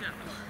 Да.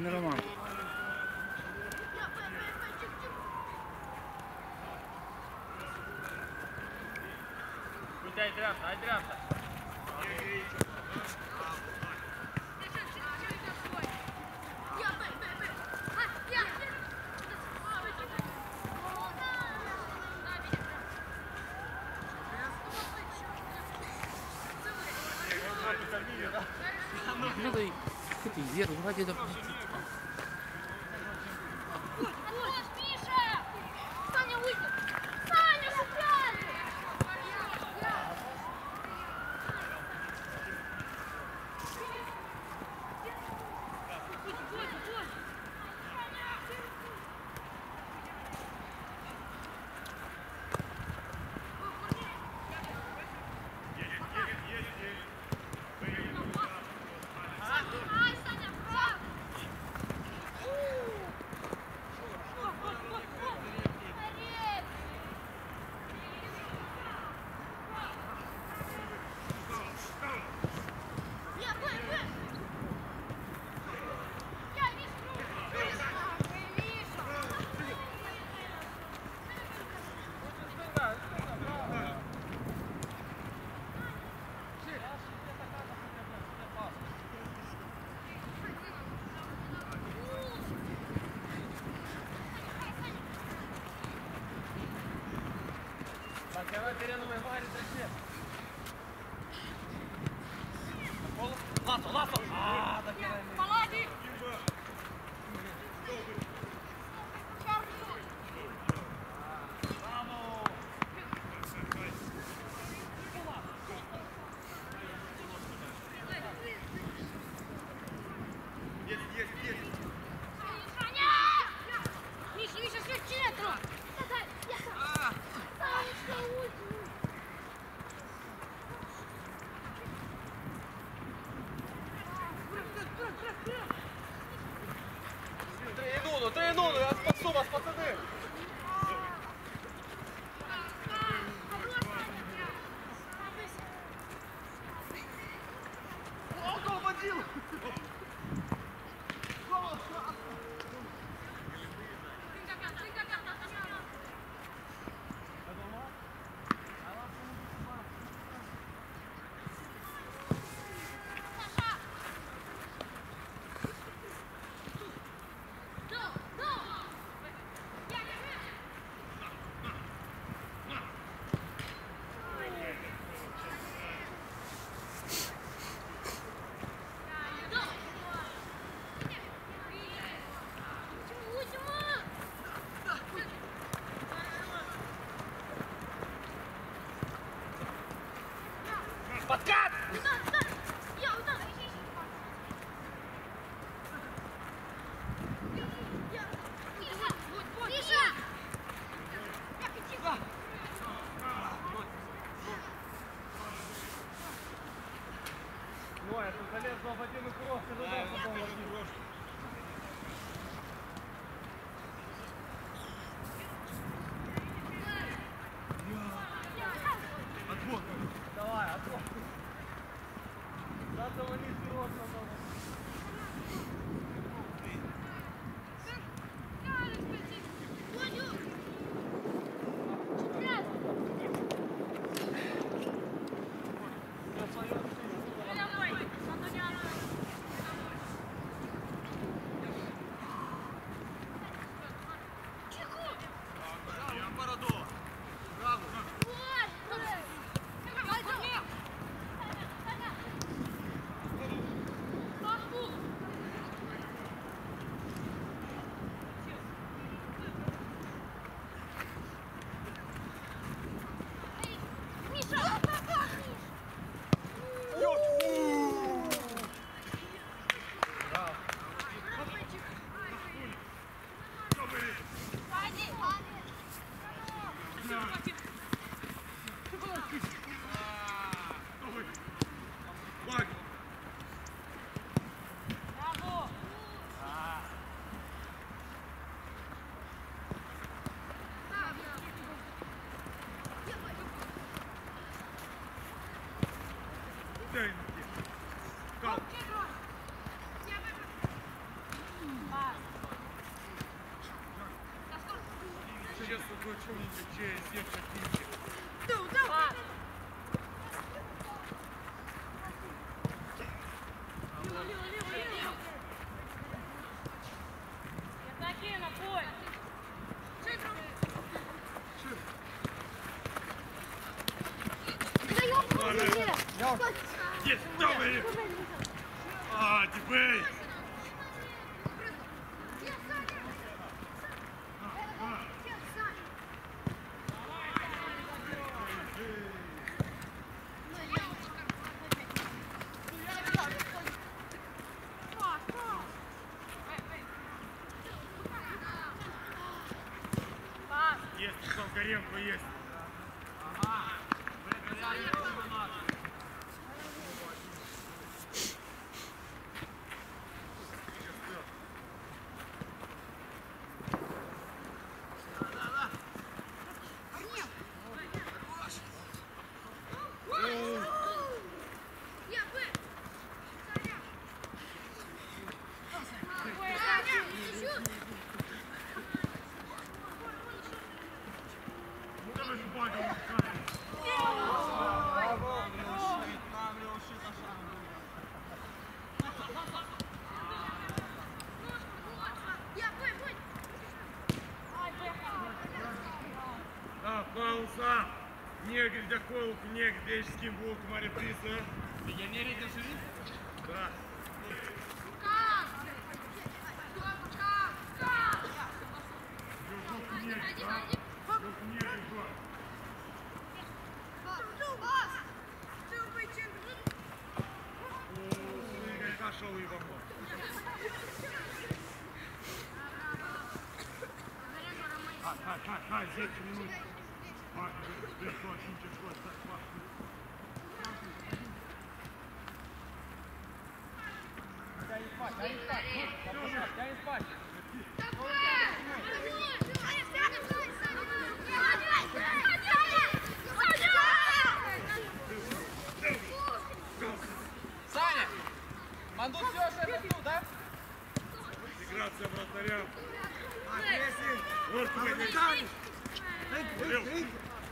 Це не Роман. Дай Так, давай Сейчас такой черненький чей, сетка негр, да? Дух негр, да. О, Игорь пошел и вовнутрь. Хай, хай, хай, хай, здесь минут. Мать, здесь очень тяжело,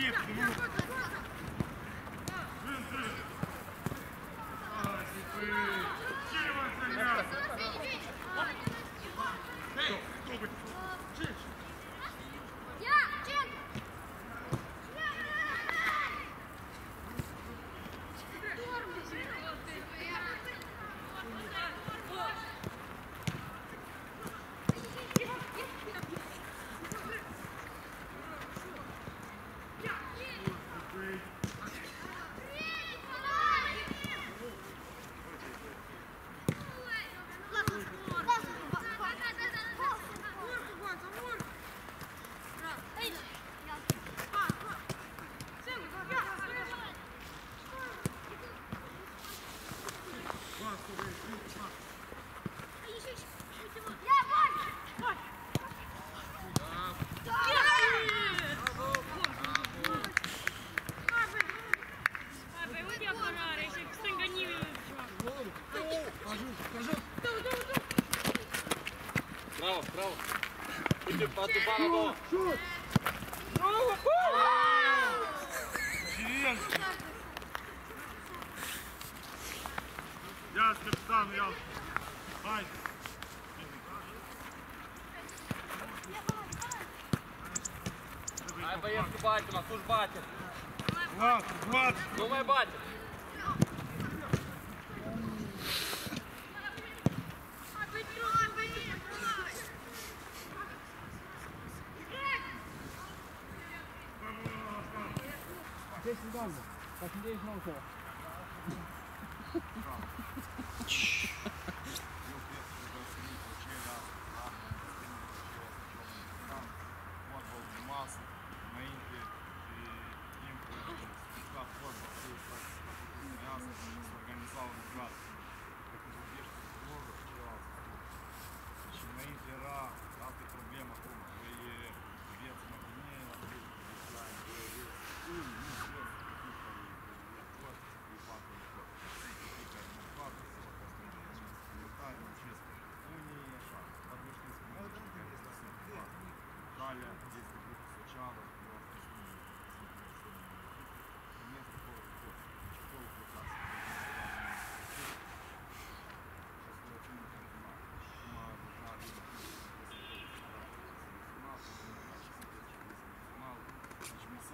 Лифт, ну. От Дубанова. Деревенский. Яс, капитан, яс. Ай. Ай, боец, батя, а тут батя. Влад, Влад. Думай, батя.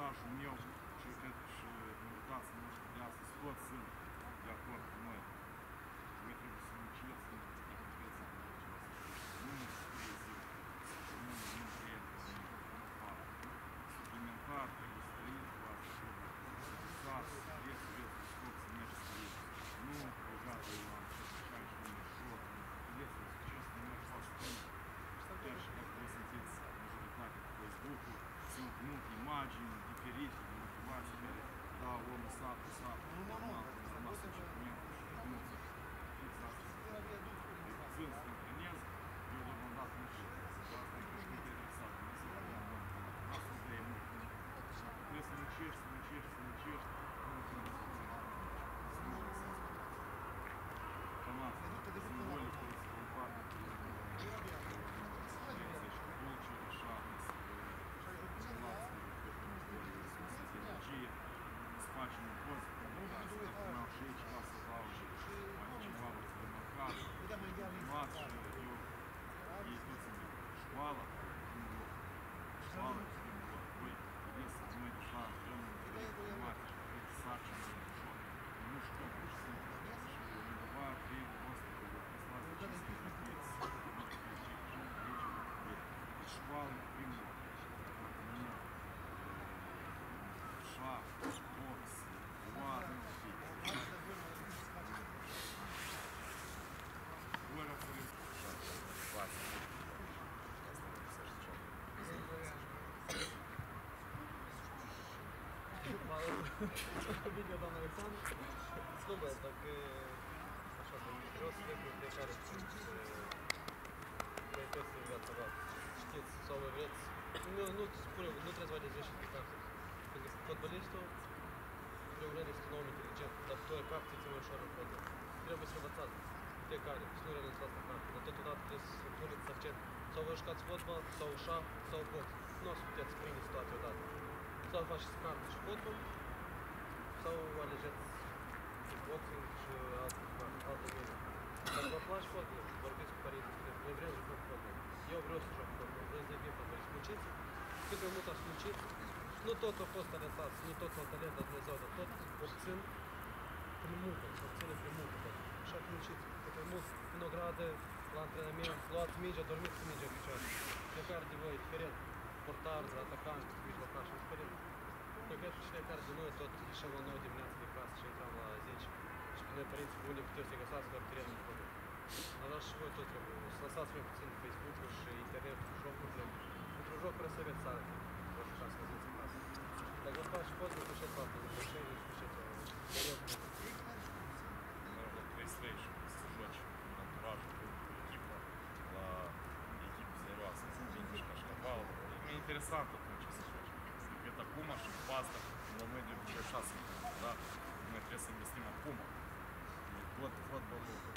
Саша, мелкий. Video doamna Alexandru. Slobă, dacă așa, jos lucruri de care proiectezi în viața voastră. Știți sau vă vreți. Nu, nu spune, nu trebuie să faceți greșit de capul. Pentru că fotbalistul, primul să este un om inteligent, dar tu ai cap, ți-e mai ușor în fotbal. Trebuie să învățați fiecare, să nu renunțați la cap, dar totodată trebuie să puneți accent. Sau vă jucați fotbal, sau șah, sau box. Nu o să puteți prinde situația odată. Sau faceți carte și fotbal, sau alegeți boxing și uh, alte, alte mine. Dar vă place fotbal, vorbiți cu părinții despre noi vrem să joc fotbal. Eu vreau să joc fotbal, vreau să devin fotbalist. Munciți, cât de mult aș munci, nu tot a fost talentat, nu tot a talent dat Dumnezeu, dar tot obțin prin muncă, obține prin muncă. Și atunci munciți, cât de mult în o gradă, la antrenament, luați mingea, dormiți cu mingea în picioare. Fiecare de voi, diferent. Portar, atacant, mijlocaș, diferent. 10. Și pe noi părinții buni puteau să găsați doar terenul acolo. Dar și voi tot trebuie. Să lăsați mai puțin Facebook și internet, jocurile. Pentru jocuri să aveți țară. Vă așa să ziți acasă. Dacă vă faci fotbal, pișeți faptul de plăcere și pișeți perioadă. Наверное, PlayStation, сжечь антураж, экипа, serioasă, să vinzi cașcaval. Мне интересно, как мы сейчас сжечь. Если это кума, паста, но мы для обычая шасси, да, мы trebuie să investim acum. Tot fotbalul,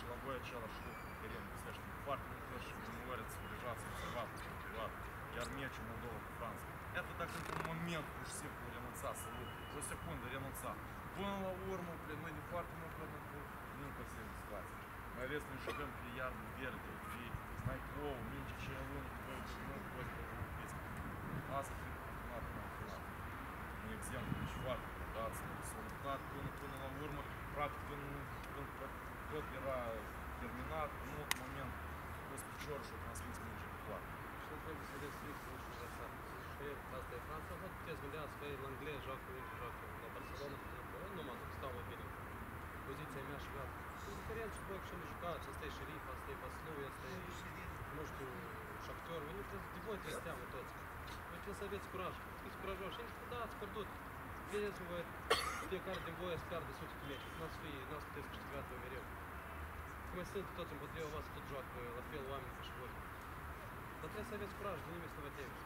și uneori ați lejați observat în perioadă. Chiar meciul Moldova cu Franța. Iată dacă într-un moment pur și simplu renunța să o secundă renunța. Până la urmă, блин, noi de foarte mult vreme nu păsim situația. Mai ales noi jucăm pe iarbă verde, pe mai plouă, minge ce e lună, voi nu poți să vă upiți. Asta trebuie continuat până la final. Un exemplu, deci e. Poziția mea și gata. Și nu jucați, asta e șerif, asta e Vaslui, asta e, nu știu, voi de voi trebuie să teamă toți. Voi trebuie să aveți curaj, fiți curajoși, și da, ați pierdut. Vedeți voi, fiecare din voi ați pierde sute de metri, n-ați fi, n-ați puteți câștiga voi mereu. Mai sunt toți împotriva voastră, tot joacă la fel oameni ca și voi. Dar trebuie să aveți curaj, de nimic să vă temeți.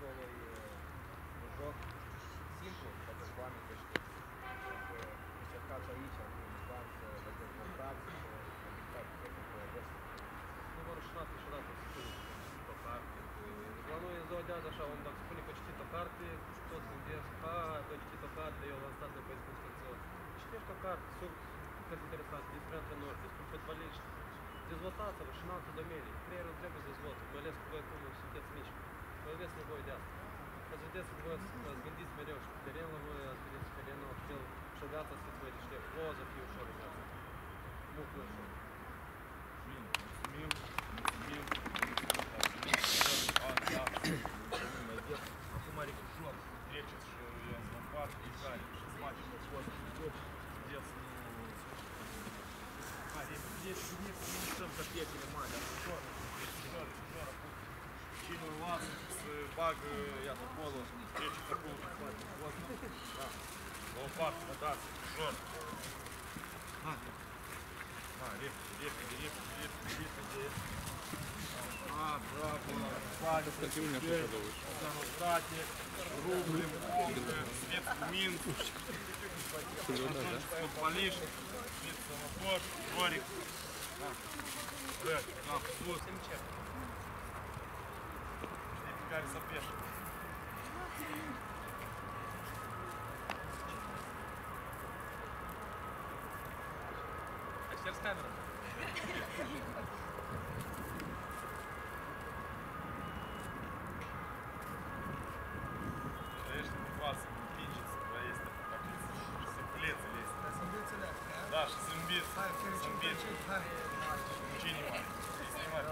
Fotbalul e un joc simplu, dacă cu oameni deștepți. Dacă încercați aici, în Iván, să vă dezvoltați și să dictați tehnică adesea. Nu vor rușina niciodată să spune că am citit o carte. La noi în ziua de azi așa, om dacă spune că a citit o carte, toți gândesc, a, tu ai citit o carte, eu Ловец любой даст. Разведец любой разгандит меня уж. Терен ловой разгандит колено. Хотел шагаться с твоей лишней. Во, за пью шел раз. Мух вышел. Мил, мил, мил, мил. Să bagă, iată, acolo, trece pe acolo, foarte, foarte. Da. Vom лопатку, да, жестко. На, репки, репки, репки, репки, репки, репки. А, браво, Владик, Загостати, рублем, светку минку, футболист, светку мотор, дворик. Блядь, на, вот. Теперь запеши. А сейчас камера. Конечно, мотивация пинчится, когда есть такой так, симплец есть. Да, шизимбит, симбит. Учи не мать. Снимай.